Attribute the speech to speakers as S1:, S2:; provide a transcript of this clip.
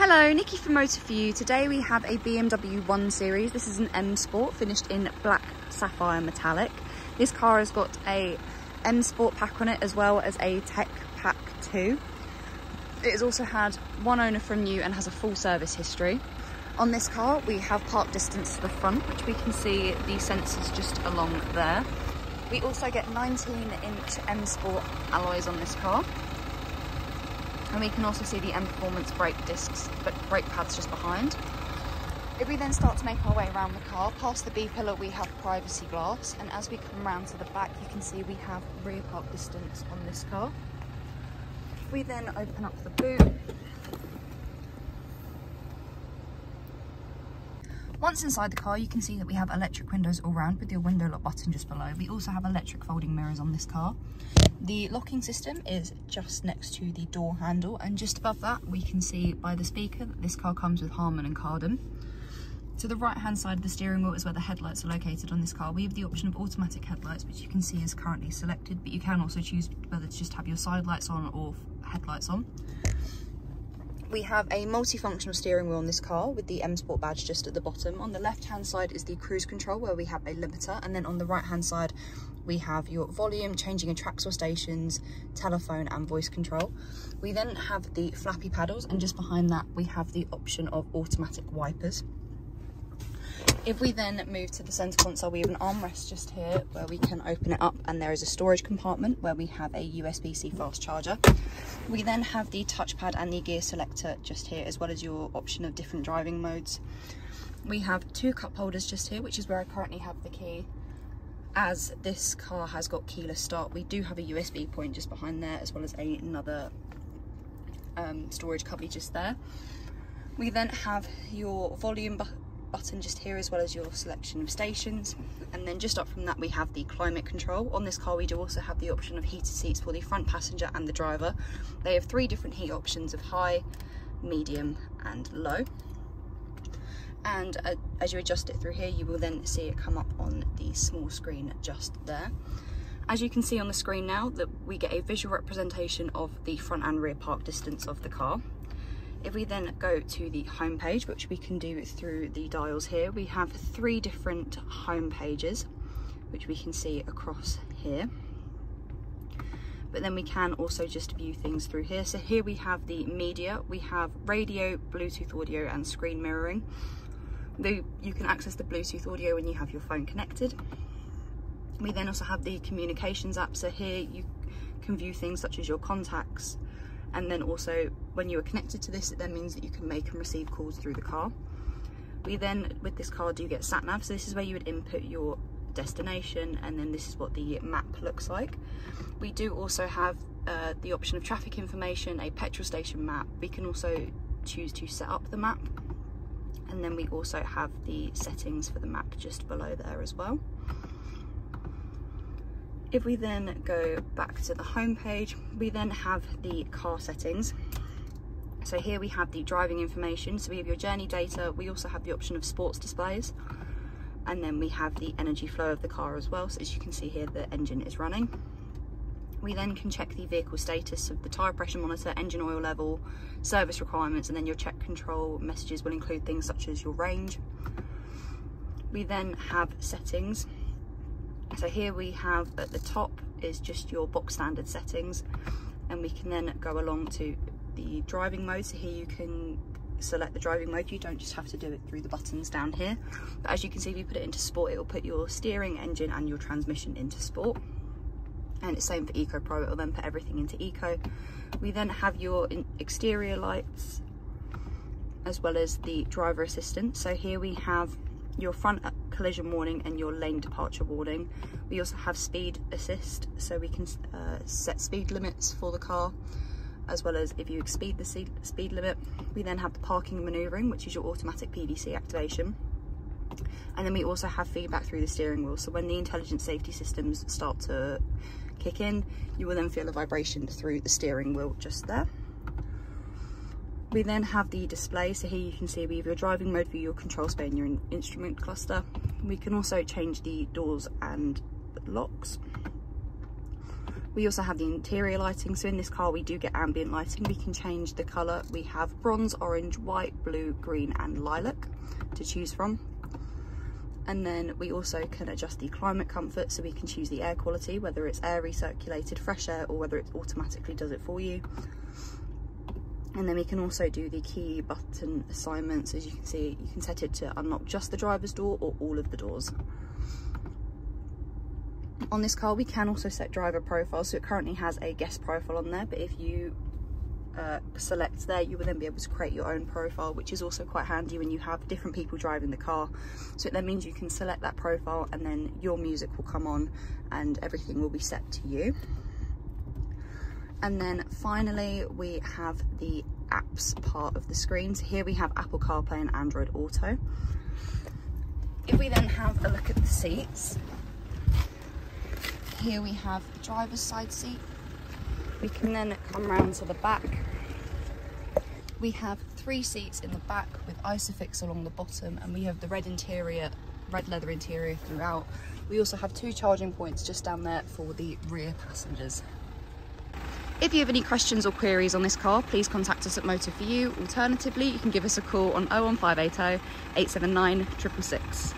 S1: Hello, Nikki from Motor For You. Today we have a BMW 1 Series. This is an M Sport finished in black sapphire metallic. This car has got a M Sport pack on it as well as a Tech Pack 2. It has also had one owner from new and has a full service history. On this car we have park distance to the front which we can see the sensors just along there. We also get 19 inch M Sport alloys on this car and we can also see the M Performance brake discs, but brake pads just behind. If we then start to make our way around the car, past the B pillar we have privacy glass, and as we come around to the back you can see we have rear park distance on this car. If we then open up the boot, Once inside the car, you can see that we have electric windows all round with your window lock button just below. We also have electric folding mirrors on this car. The locking system is just next to the door handle and just above that we can see by the speaker that this car comes with Harman and Kardon. To the right hand side of the steering wheel is where the headlights are located on this car. We have the option of automatic headlights which you can see is currently selected but you can also choose whether to just have your side lights on or headlights on. We have a multifunctional steering wheel on this car with the M Sport badge just at the bottom. On the left hand side is the cruise control where we have a limiter and then on the right hand side we have your volume, changing tracks or stations, telephone and voice control. We then have the flappy paddles and just behind that we have the option of automatic wipers. If we then move to the center console, we have an armrest just here where we can open it up and there is a storage compartment where we have a USB-C fast charger. We then have the touchpad and the gear selector just here as well as your option of different driving modes. We have two cup holders just here, which is where I currently have the key. As this car has got keyless start, we do have a USB point just behind there as well as a, another um, storage cubby just there. We then have your volume button just here as well as your selection of stations. And then just up from that we have the climate control. On this car we do also have the option of heated seats for the front passenger and the driver. They have three different heat options of high medium and low. And uh, as you adjust it through here you will then see it come up on the small screen just there. As you can see on the screen now that we get a visual representation of the front and rear park distance of the car if we then go to the home page, which we can do through the dials here, we have three different home pages, which we can see across here. But then we can also just view things through here. So here we have the media, we have radio, Bluetooth audio and screen mirroring. Though you can access the Bluetooth audio when you have your phone connected. We then also have the communications app. So here you can view things such as your contacts, and then also when you are connected to this it then means that you can make and receive calls through the car. We then with this car do get sat nav so this is where you would input your destination and then this is what the map looks like. We do also have uh, the option of traffic information a petrol station map. We can also choose to set up the map. And then we also have the settings for the map just below there as well if we then go back to the home page, we then have the car settings. So here we have the driving information. So we have your journey data. We also have the option of sports displays. And then we have the energy flow of the car as well. So as you can see here, the engine is running. We then can check the vehicle status of the tyre pressure monitor, engine oil level, service requirements, and then your check control messages will include things such as your range. We then have settings so here we have at the top is just your box standard settings and we can then go along to the driving mode. So here you can select the driving mode. You don't just have to do it through the buttons down here. But as you can see, if you put it into sport, it will put your steering, engine and your transmission into sport. And it's the same for Eco Pro, it will then put everything into Eco. We then have your exterior lights as well as the driver assistant. So here we have your front collision warning and your lane departure warning. We also have speed assist, so we can uh, set speed limits for the car, as well as if you exceed the speed limit. We then have the parking manoeuvring, which is your automatic PDC activation. And then we also have feedback through the steering wheel. So when the intelligent safety systems start to kick in, you will then feel a vibration through the steering wheel just there. We then have the display, so here you can see we have your driving mode for your control space and your instrument cluster. We can also change the doors and locks. We also have the interior lighting. So in this car, we do get ambient lighting. We can change the color. We have bronze, orange, white, blue, green, and lilac to choose from. And then we also can adjust the climate comfort so we can choose the air quality, whether it's air recirculated, fresh air, or whether it automatically does it for you. And then we can also do the key button assignments. As you can see, you can set it to unlock just the driver's door or all of the doors. On this car, we can also set driver profile. So it currently has a guest profile on there, but if you uh, select there you will then be able to create your own profile which is also quite handy when you have different people driving the car so it then means you can select that profile and then your music will come on and everything will be set to you and then finally we have the apps part of the screen so here we have Apple CarPlay and Android Auto if we then have a look at the seats here we have the driver's side seat we can then come round to the back. We have three seats in the back with Isofix along the bottom and we have the red interior, red leather interior throughout. We also have two charging points just down there for the rear passengers. If you have any questions or queries on this car, please contact us at Motor for You. Alternatively, you can give us a call on 01580 879 666.